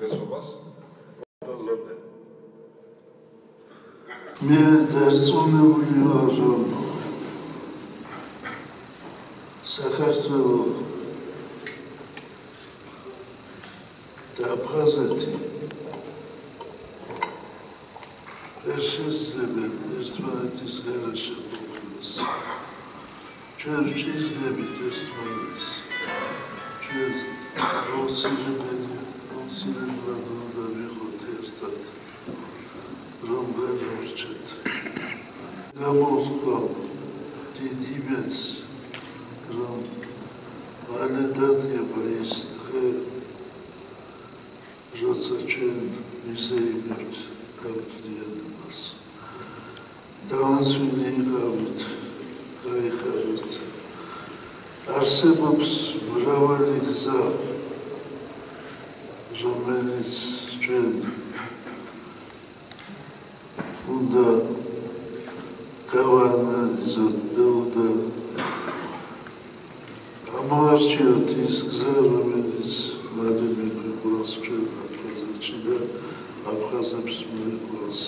უმცირესობას ლოდე მე დარწმუნებული ვარ რომ საქართველოს და აფხაზეთი ეს შეიძლება ერთმანეთის გარშე ყოფნას ჩვენ ვჭირდებით ერთმანეთს ჩვენ აუცილებელი რომ განვარჩეთ გამოსკვა დიდი მეც რომ მალე დადგება ის დღე როცა ჩვენ მისეიმებთ გავთვლიანებას დავასვინე იყავით გაიხაროთ არსებობს მრავალი გზა რომელიც ჩვენ უნდა გავანალიზოთ და უნდა ამარჩიოთ ის გზა რომელიც მადები გვიყვანს ჩვენ აფხაზეთში და აფხაზებს მიყვანს